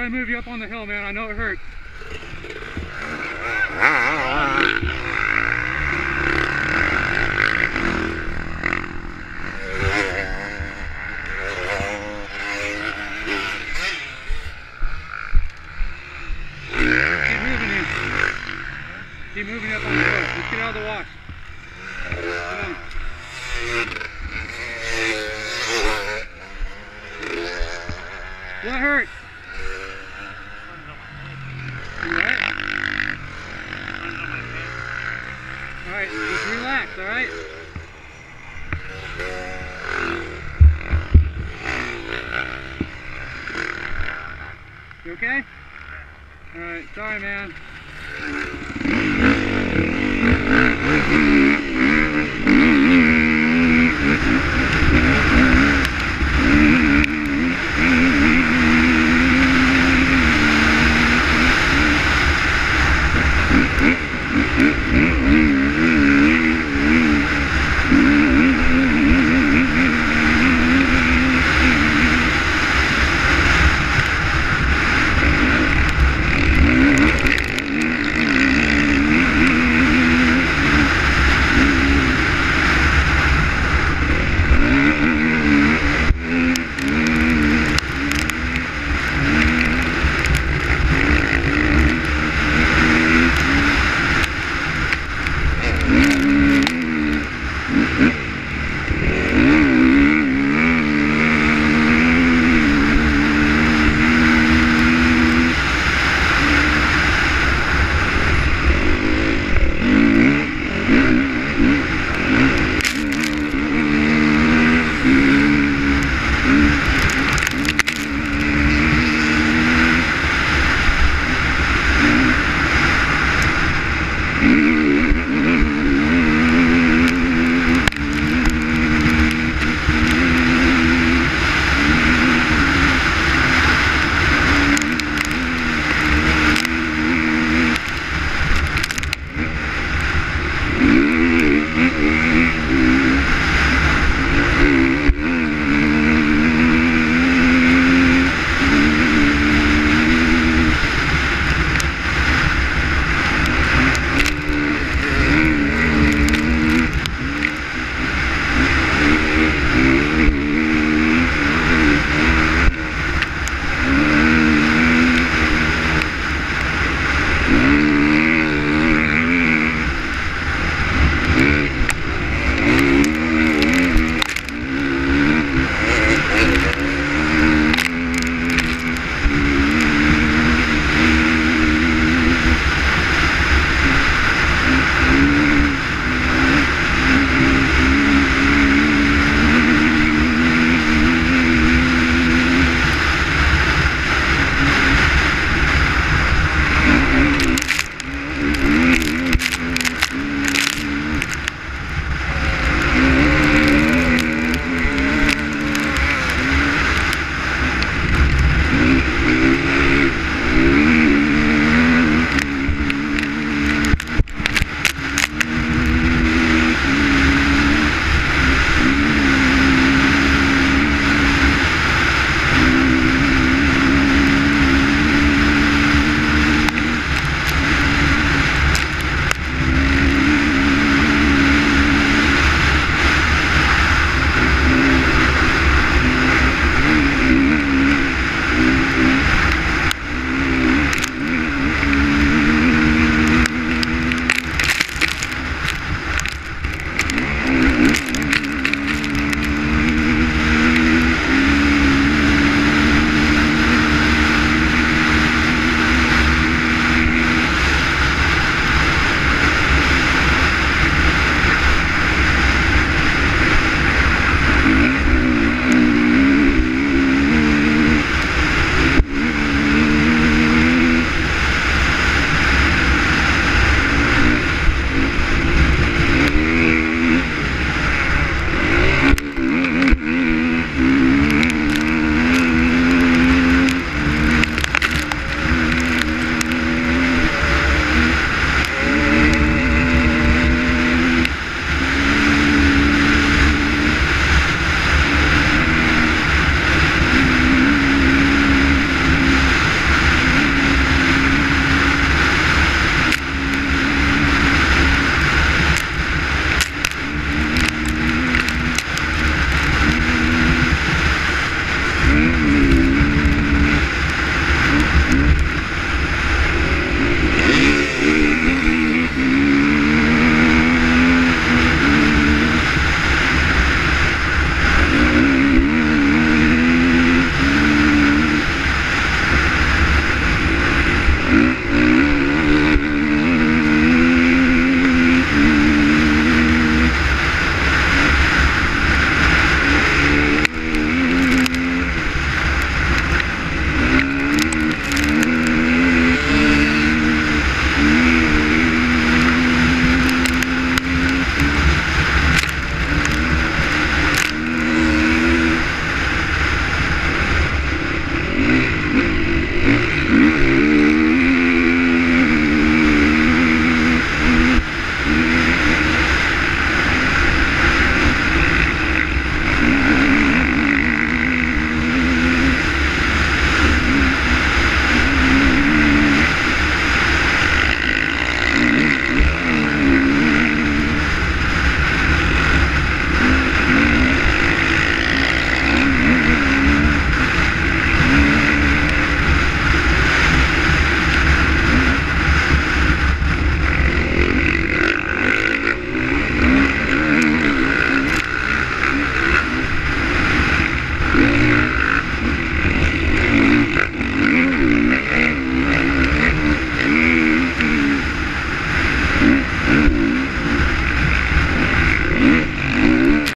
Try to move you up on the hill, man. I know it hurts. Keep moving in. Keep moving up on the hill. Let's get out of the wash. What hurt? You alright? Alright, just relax, alright? You okay? Alright, sorry man.